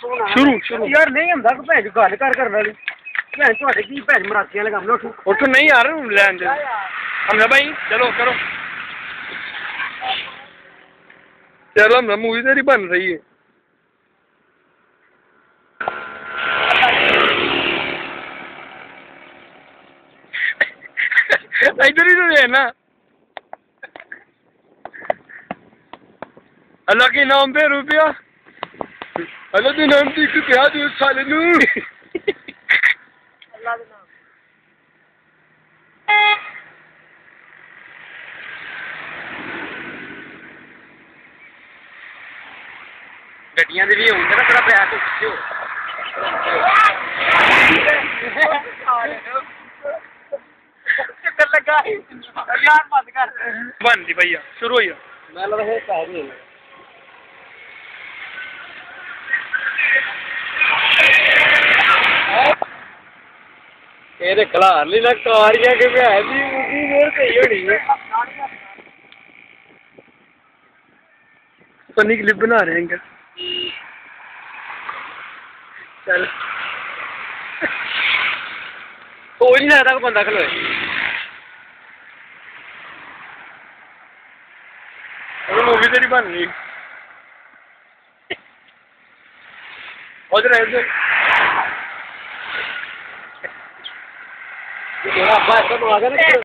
ਸ਼ੁਰੂ ਸ਼ੁਰੂ ਯਾਰ ਨਹੀਂ ਹੁੰਦਾ ਕਿ ਭੈਣ ਚੋ ਗੱਲ ਕਰ ਕਰਨ ਵਾਲੀ ਭੈਣ ਤੁਹਾਡੇ ਕੀ ਭੈਣ ਮਰਾਸੀਆਂ ਲਗਾਮ ਲੋ ਉੱਠ ਉੱਠੋ ਨਹੀਂ ਯਾਰ ਲੈਣ ਦੇ ਹਮਜ਼ਾ ਭਾਈ ਚਲੋ ਕਰੋ ਚਲੋ ਹਮਜ਼ਾ ਮੂਵੀ ਤੇਰੀ ਬਣ ਰਹੀ ਹੈ इधर ही तो है ना अल्लाह के नाम पे रुपया ਅੱਲਾ ਦੇ ਨਾਮ ਦੀ ਇੱਕ ਕਿਹਾ ਜੋ ਸਾਲੇ ਨੂੰ। ਅੱਲਾ ਦੇ ਨਾਮ ਗੱਡੀਆਂ ਦੇ ਵੀ ਹੁੰਦੇ ਨਾ ਥੋੜਾ ਬ੍ਰੈਕ ਖਿੱਚੋ ਚੱਕਰ ਲੱਗਾ ਯਾਰ ਬੰਦ ਕਰ। ਬੰਦ ਦੀ ਭਈਆ ਸ਼ੁਰੂ ਹੋਈ ਮੈਂ ਲੱਗਾ ਹੈ ਕਹਿ ਰਹੀ ਹਾਂ ਇਹਦੇ ਖਲਾਰ ਲਈ ਨਾ ਕਾਰੀਆਂ ਕਿ ਭੈ ਦੀ ਮੁਕੀ ਮੇਰ ਸਹੀ ਹੋਣੀ ਹੈ फनी क्लिप बना रहे हैं क्या चल ਹੋ ਹੀ ਨਹੀਂ ਸਕਦਾ ਕੋਈ ਬੰਦਾ ਖਲੋਏ अभी मूवी तेरी बन रही उधर Kaya ba, sa mga ganito.